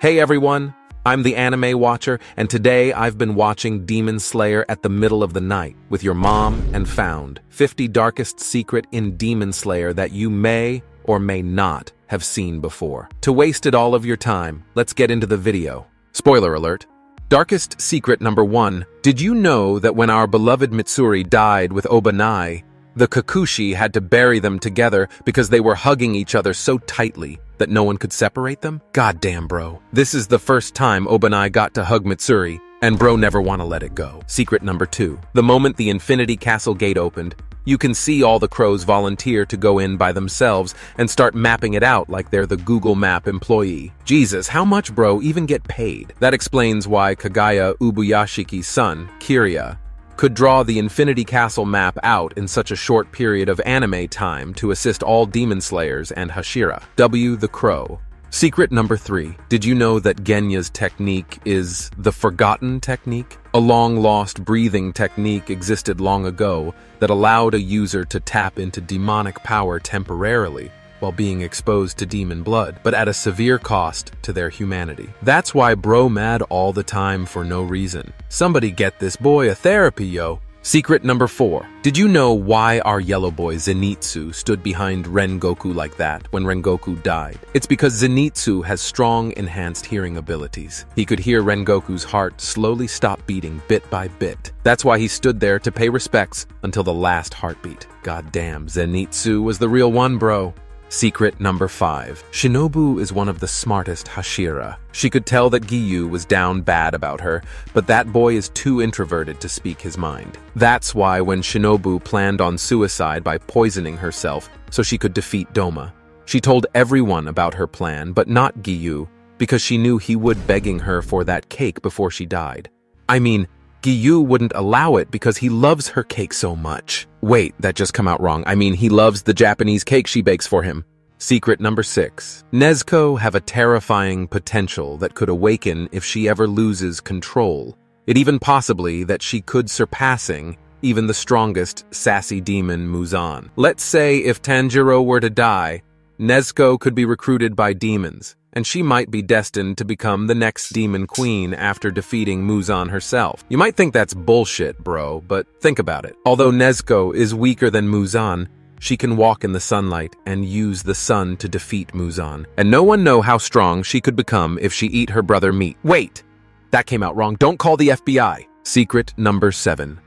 Hey everyone, I'm the Anime Watcher, and today I've been watching Demon Slayer at the middle of the night with your mom and found 50 darkest secret in Demon Slayer that you may or may not have seen before. To waste it all of your time, let's get into the video. Spoiler alert. Darkest secret number one. Did you know that when our beloved Mitsuri died with Obanai, the Kakushi had to bury them together because they were hugging each other so tightly that no one could separate them? Goddamn, bro. This is the first time Obanai got to hug Mitsuri, and bro never want to let it go. Secret number two. The moment the Infinity Castle gate opened, you can see all the crows volunteer to go in by themselves and start mapping it out like they're the Google Map employee. Jesus, how much bro even get paid? That explains why Kagaya Ubuyashiki's son, Kiriya, could draw the Infinity Castle map out in such a short period of anime time to assist all Demon Slayers and Hashira. W. the Crow. Secret number three. Did you know that Genya's technique is the Forgotten Technique? A long-lost breathing technique existed long ago that allowed a user to tap into demonic power temporarily while being exposed to demon blood, but at a severe cost to their humanity. That's why bro mad all the time for no reason. Somebody get this boy a therapy, yo. Secret number 4. Did you know why our yellow boy Zenitsu stood behind Rengoku like that when Rengoku died? It's because Zenitsu has strong enhanced hearing abilities. He could hear Rengoku's heart slowly stop beating bit by bit. That's why he stood there to pay respects until the last heartbeat. God damn, Zenitsu was the real one, bro. Secret number 5. Shinobu is one of the smartest Hashira. She could tell that Giyu was down bad about her, but that boy is too introverted to speak his mind. That's why when Shinobu planned on suicide by poisoning herself so she could defeat Doma, she told everyone about her plan, but not Giyu, because she knew he would begging her for that cake before she died. I mean, Giyu wouldn't allow it because he loves her cake so much. Wait, that just come out wrong. I mean, he loves the Japanese cake she bakes for him. Secret number six. Nezuko have a terrifying potential that could awaken if she ever loses control. It even possibly that she could surpassing even the strongest sassy demon Muzan. Let's say if Tanjiro were to die, Nezuko could be recruited by demons and she might be destined to become the next Demon Queen after defeating Muzan herself. You might think that's bullshit, bro, but think about it. Although Nezuko is weaker than Muzan, she can walk in the sunlight and use the sun to defeat Muzan. And no one know how strong she could become if she eat her brother meat. Wait! That came out wrong. Don't call the FBI. Secret number seven.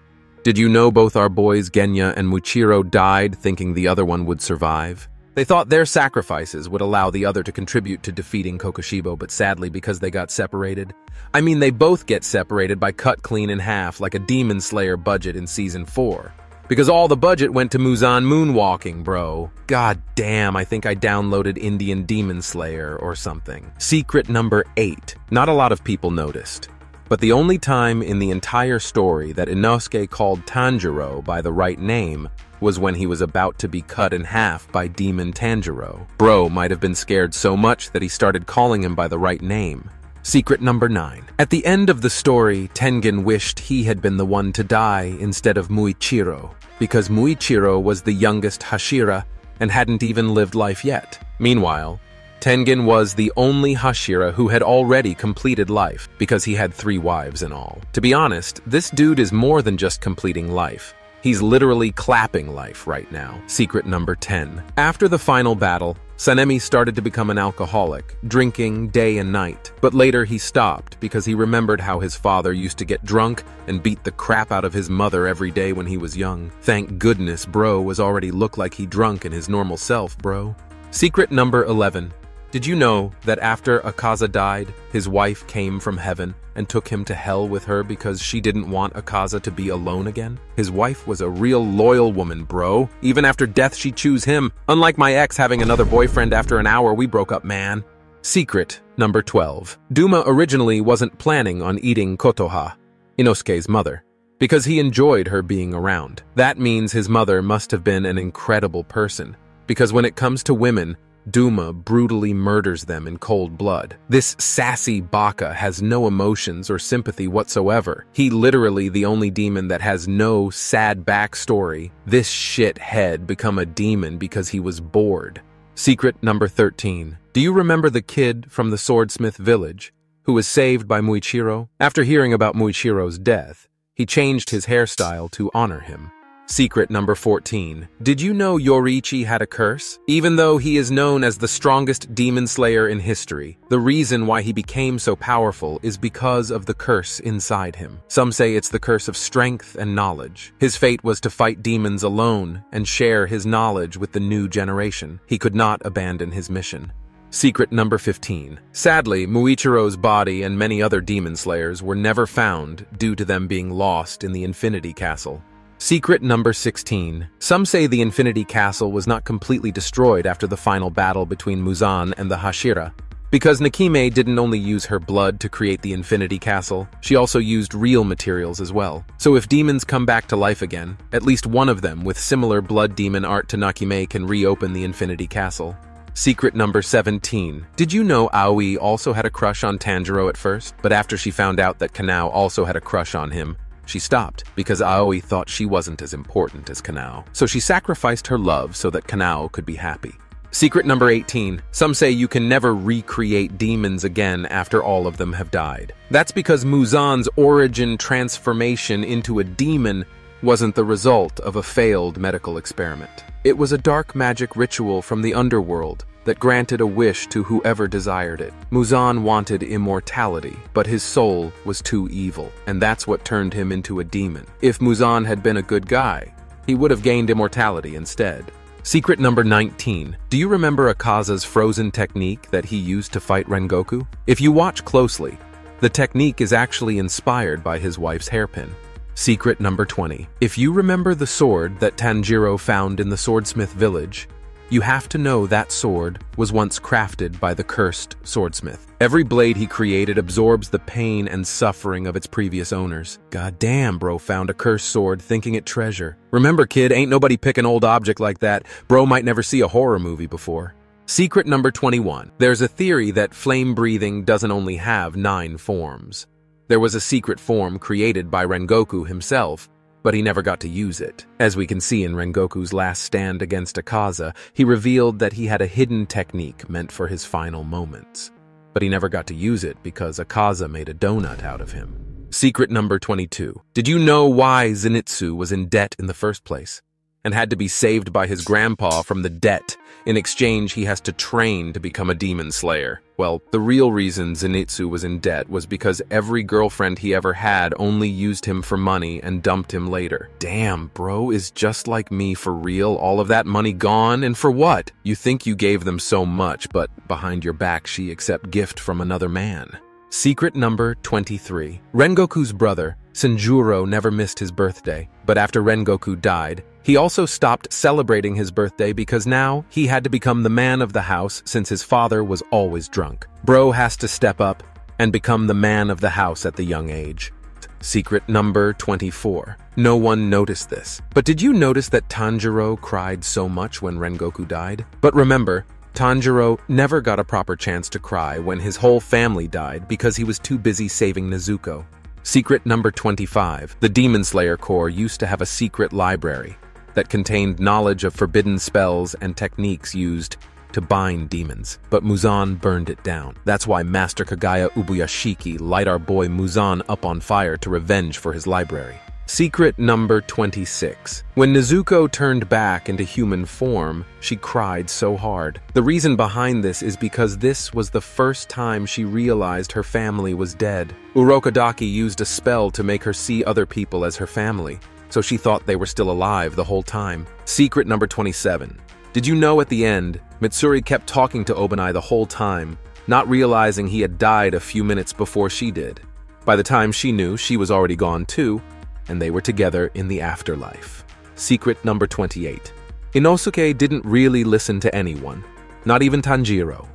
Did you know both our boys Genya and Muichiro died thinking the other one would survive? They thought their sacrifices would allow the other to contribute to defeating Kokushibo, but sadly, because they got separated. I mean, they both get separated by cut clean in half like a Demon Slayer budget in Season 4. Because all the budget went to Muzan moonwalking, bro. God damn, I think I downloaded Indian Demon Slayer or something. Secret number 8. Not a lot of people noticed. But the only time in the entire story that Inosuke called Tanjiro by the right name was when he was about to be cut in half by Demon Tanjiro. Bro might have been scared so much that he started calling him by the right name. Secret number 9. At the end of the story, Tengen wished he had been the one to die instead of Muichiro, because Muichiro was the youngest Hashira and hadn't even lived life yet. Meanwhile, Tengen was the only Hashira who had already completed life, because he had three wives in all. To be honest, this dude is more than just completing life. He's literally clapping life right now. Secret number 10. After the final battle, Sanemi started to become an alcoholic, drinking day and night. But later he stopped because he remembered how his father used to get drunk and beat the crap out of his mother every day when he was young. Thank goodness bro was already look like he drunk in his normal self, bro. Secret number 11. Did you know that after Akaza died, his wife came from heaven and took him to hell with her because she didn't want Akaza to be alone again? His wife was a real loyal woman, bro. Even after death, she choose him. Unlike my ex having another boyfriend after an hour, we broke up, man. Secret number 12. Doma originally wasn't planning on eating Kotoha, Inosuke's mother, because he enjoyed her being around. That means his mother must have been an incredible person, because when it comes to women, Doma brutally murders them in cold blood. This sassy Baka has no emotions or sympathy whatsoever. He literally the only demon that has no sad backstory. This shithead become a demon because he was bored. Secret number 13. Do you remember the kid from the swordsmith village who was saved by Muichiro? After hearing about Muichiro's death, he changed his hairstyle to honor him. Secret number 14. Did you know Yoriichi had a curse? Even though he is known as the strongest demon slayer in history, the reason why he became so powerful is because of the curse inside him. Some say it's the curse of strength and knowledge. His fate was to fight demons alone and share his knowledge with the new generation. He could not abandon his mission. Secret number 15. Sadly, Muichiro's body and many other demon slayers were never found due to them being lost in the Infinity Castle. Secret number 16. Some say the Infinity Castle was not completely destroyed after the final battle between Muzan and the Hashira. Because Nakime didn't only use her blood to create the Infinity Castle, she also used real materials as well. So if demons come back to life again, at least one of them with similar blood demon art to Nakime can reopen the Infinity Castle. Secret number 17. Did you know Aoi also had a crush on Tanjiro at first, but after she found out that Kanao also had a crush on him, she stopped because Aoi thought she wasn't as important as Kanao, so she sacrificed her love so that Kanao could be happy. Secret number 18. Some say you can never recreate demons again after all of them have died. That's because Muzan's origin transformation into a demon wasn't the result of a failed medical experiment. It was a dark magic ritual from the underworld that granted a wish to whoever desired it. Muzan wanted immortality, but his soul was too evil, and that's what turned him into a demon. If Muzan had been a good guy, he would have gained immortality instead. Secret number 19. Do you remember Akaza's frozen technique that he used to fight Rengoku? If you watch closely, the technique is actually inspired by his wife's hairpin. Secret number 20. If you remember the sword that Tanjiro found in the swordsmith village, you have to know that sword was once crafted by the cursed swordsmith. Every blade he created absorbs the pain and suffering of its previous owners. God damn, bro found a cursed sword thinking it treasure. Remember, kid, ain't nobody pick an old object like that. Bro might never see a horror movie before. Secret number 21. There's a theory that flame breathing doesn't only have nine forms. There was a secret form created by Rengoku himself but he never got to use it. As we can see in Rengoku's last stand against Akaza, he revealed that he had a hidden technique meant for his final moments. But he never got to use it because Akaza made a donut out of him. Secret number 22. Did you know why Zenitsu was in debt in the first place? and had to be saved by his grandpa from the debt. In exchange, he has to train to become a demon slayer. Well, the real reason Zenitsu was in debt was because every girlfriend he ever had only used him for money and dumped him later. Damn, bro is just like me for real. All of that money gone, and for what? You think you gave them so much, but behind your back she accept gift from another man. Secret number 23. Rengoku's brother, Senjuro, never missed his birthday, but after Rengoku died, he also stopped celebrating his birthday because now he had to become the man of the house since his father was always drunk. Bro has to step up and become the man of the house at the young age. Secret number 24. No one noticed this. But did you notice that Tanjiro cried so much when Rengoku died? But remember, Tanjiro never got a proper chance to cry when his whole family died because he was too busy saving Nezuko. Secret number 25. The Demon Slayer Corps used to have a secret library that contained knowledge of forbidden spells and techniques used to bind demons, but Muzan burned it down. That's why Master Kagaya Ubuyashiki light our boy Muzan up on fire to revenge for his library. Secret number 26. When Nezuko turned back into human form, she cried so hard. The reason behind this is because this was the first time she realized her family was dead. Urokodaki used a spell to make her see other people as her family so she thought they were still alive the whole time. Secret number 27. Did you know at the end, Mitsuri kept talking to Obanai the whole time, not realizing he had died a few minutes before she did. By the time she knew, she was already gone too, and they were together in the afterlife. Secret number 28. Inosuke didn't really listen to anyone, not even Tanjiro.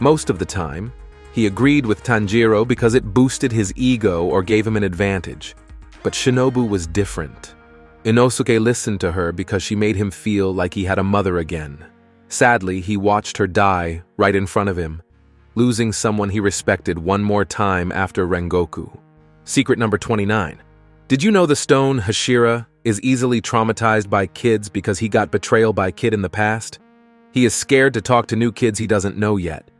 Most of the time, he agreed with Tanjiro because it boosted his ego or gave him an advantage. But Shinobu was different. Inosuke listened to her because she made him feel like he had a mother again. Sadly, he watched her die right in front of him, losing someone he respected one more time after Rengoku. Secret number 29. Did you know the stone Hashira is easily traumatized by kids because he got betrayal by a kid in the past? He is scared to talk to new kids he doesn't know yet.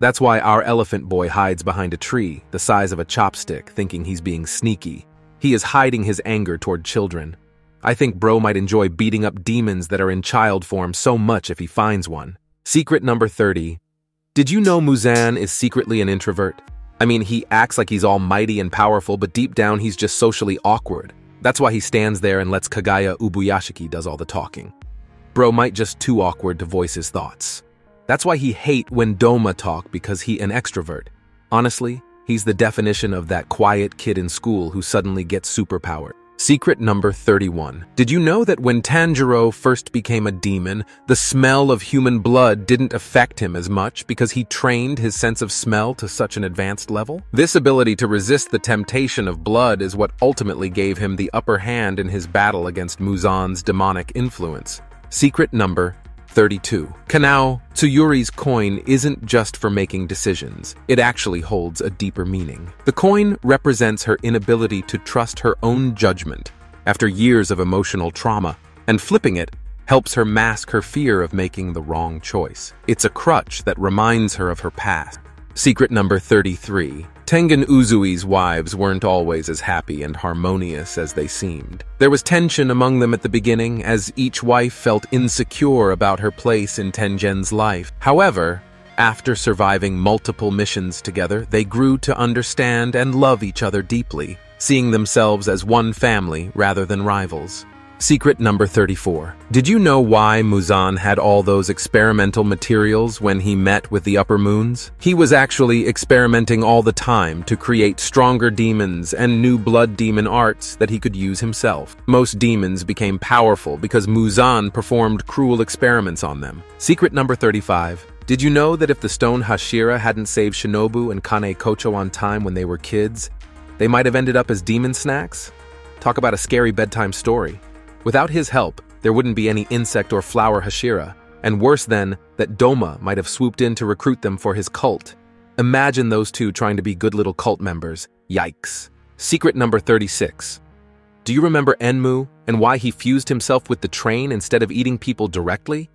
That's why our elephant boy hides behind a tree, the size of a chopstick, thinking he's being sneaky. He is hiding his anger toward children. I think bro might enjoy beating up demons that are in child form so much if he finds one. Secret number 30. Did you know Muzan is secretly an introvert? I mean, he acts like he's almighty and powerful, but deep down he's just socially awkward. That's why he stands there and lets Kagaya Ubuyashiki does all the talking. Bro might just too awkward to voice his thoughts. That's why he hate when Doma talk because he an extrovert. Honestly, he's the definition of that quiet kid in school who suddenly gets superpowered. Secret number 31. Did you know that when Tanjiro first became a demon, the smell of human blood didn't affect him as much because he trained his sense of smell to such an advanced level? This ability to resist the temptation of blood is what ultimately gave him the upper hand in his battle against Muzan's demonic influence. Secret number 32. Kanao, Tsuyuri's coin isn't just for making decisions. It actually holds a deeper meaning. The coin represents her inability to trust her own judgment after years of emotional trauma, and flipping it helps her mask her fear of making the wrong choice. It's a crutch that reminds her of her past. Secret number 33. Tengen Uzui's wives weren't always as happy and harmonious as they seemed. There was tension among them at the beginning, as each wife felt insecure about her place in Tengen's life. However, after surviving multiple missions together, they grew to understand and love each other deeply, seeing themselves as one family rather than rivals. Secret number 34. Did you know why Muzan had all those experimental materials when he met with the upper moons? He was actually experimenting all the time to create stronger demons and new blood demon arts that he could use himself. Most demons became powerful because Muzan performed cruel experiments on them. Secret number 35. Did you know that if the stone Hashira hadn't saved Shinobu and Kanae Kocho on time when they were kids, they might have ended up as demon snacks? Talk about a scary bedtime story. Without his help, there wouldn't be any insect or flower Hashira, and worse than that Doma might have swooped in to recruit them for his cult. Imagine those two trying to be good little cult members. Yikes. Secret number 36. Do you remember Enmu and why he fused himself with the train instead of eating people directly?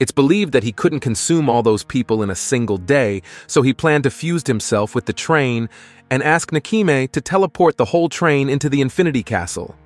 It's believed that he couldn't consume all those people in a single day, so he planned to fuse himself with the train and ask Nakime to teleport the whole train into the Infinity Castle.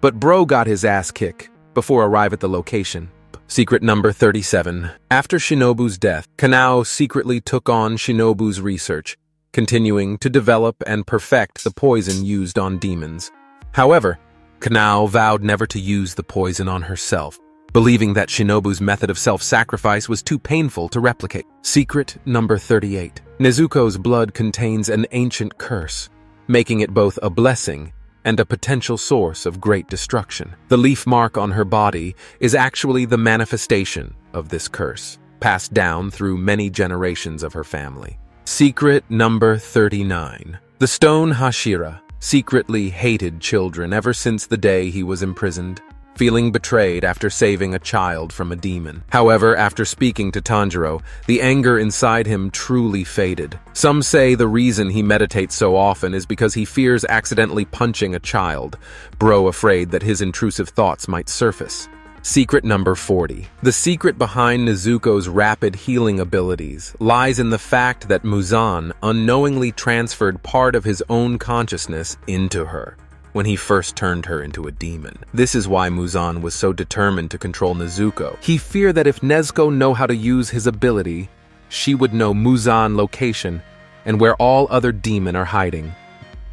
But Bro got his ass kicked before arrive at the location. Secret number 37. After Shinobu's death, Kanao secretly took on Shinobu's research, continuing to develop and perfect the poison used on demons. However, Kanao vowed never to use the poison on herself, believing that Shinobu's method of self-sacrifice was too painful to replicate. Secret number 38. Nezuko's blood contains an ancient curse, making it both a blessing and a potential source of great destruction. The leaf mark on her body is actually the manifestation of this curse, passed down through many generations of her family. Secret number 39. The stone Hashira secretly hated children ever since the day he was imprisoned feeling betrayed after saving a child from a demon. However, after speaking to Tanjiro, the anger inside him truly faded. Some say the reason he meditates so often is because he fears accidentally punching a child, bro afraid that his intrusive thoughts might surface. Secret number 40. The secret behind Nezuko's rapid healing abilities lies in the fact that Muzan unknowingly transferred part of his own consciousness into her when he first turned her into a demon. This is why Muzan was so determined to control Nezuko. He feared that if Nezuko know how to use his ability, she would know Muzan location and where all other demon are hiding.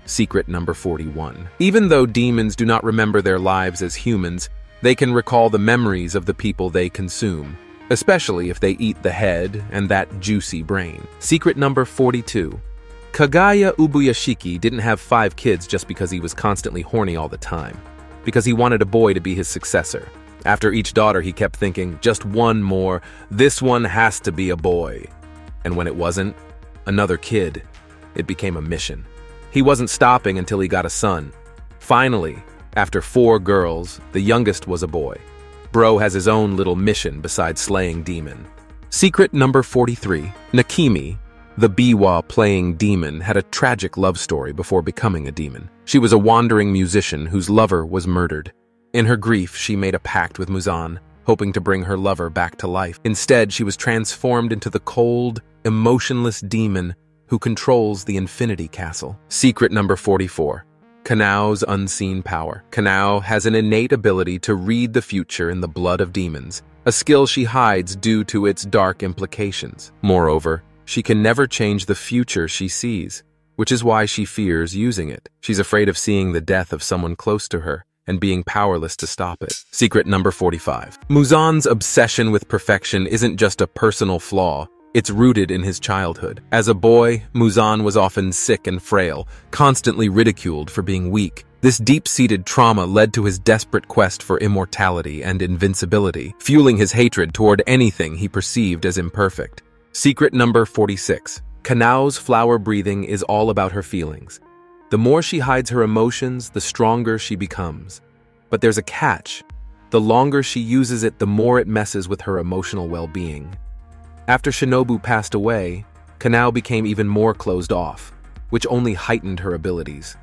Secret number 41. Even though demons do not remember their lives as humans, they can recall the memories of the people they consume, especially if they eat the head and that juicy brain. Secret number 42. Kagaya Ubuyashiki didn't have five kids just because he was constantly horny all the time, because he wanted a boy to be his successor. After each daughter, he kept thinking, just one more, this one has to be a boy. And when it wasn't, another kid, it became a mission. He wasn't stopping until he got a son. Finally, after four girls, the youngest was a boy. Bro has his own little mission besides slaying demon. Secret number 43, Nakime, the Biwa playing demon had a tragic love story before becoming a demon. She was a wandering musician whose lover was murdered. In her grief, she made a pact with Muzan, hoping to bring her lover back to life. Instead, she was transformed into the cold, emotionless demon who controls the Infinity Castle. Secret number 44. Kanao's unseen power. Kanao has an innate ability to read the future in the blood of demons, a skill she hides due to its dark implications. Moreover, she can never change the future she sees, which is why she fears using it. She's afraid of seeing the death of someone close to her and being powerless to stop it. Secret number 45. Muzan's obsession with perfection isn't just a personal flaw, it's rooted in his childhood. As a boy, Muzan was often sick and frail, constantly ridiculed for being weak. This deep-seated trauma led to his desperate quest for immortality and invincibility, fueling his hatred toward anything he perceived as imperfect. Secret number 46. Kanao's flower breathing is all about her feelings. The more she hides her emotions, the stronger she becomes. But there's a catch. The longer she uses it, the more it messes with her emotional well-being. After Shinobu passed away, Kanao became even more closed off, which only heightened her abilities.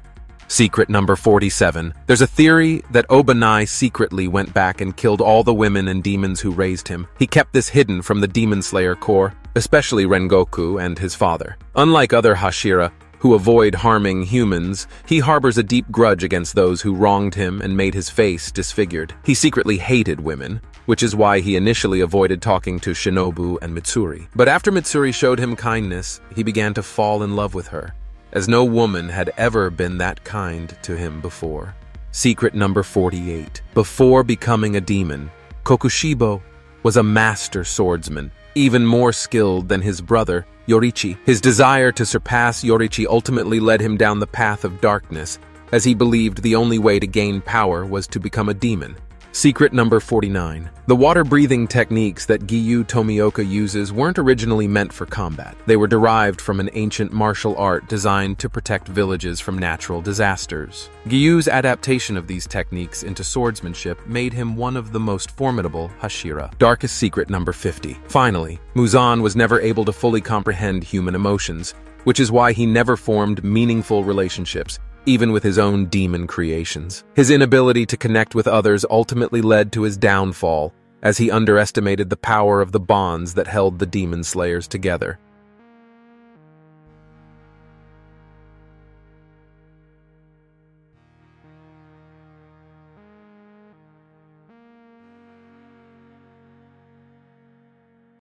Secret number 47. There's a theory that Obanai secretly went back and killed all the women and demons who raised him. He kept this hidden from the Demon Slayer Corps, especially Rengoku and his father. Unlike other Hashira, who avoid harming humans, he harbors a deep grudge against those who wronged him and made his face disfigured. He secretly hated women, which is why he initially avoided talking to Shinobu and Mitsuri. But after Mitsuri showed him kindness, he began to fall in love with her, as no woman had ever been that kind to him before. Secret number 48. Before becoming a demon, Kokushibo was a master swordsman even more skilled than his brother, Yoriichi. His desire to surpass Yoriichi ultimately led him down the path of darkness, as he believed the only way to gain power was to become a demon. Secret number 49. The water-breathing techniques that Giyu Tomioka uses weren't originally meant for combat. They were derived from an ancient martial art designed to protect villages from natural disasters. Giyu's adaptation of these techniques into swordsmanship made him one of the most formidable Hashira. Darkest secret number 50. Finally, Muzan was never able to fully comprehend human emotions, which is why he never formed meaningful relationships, even with his own demon creations. His inability to connect with others ultimately led to his downfall, as he underestimated the power of the bonds that held the demon slayers together.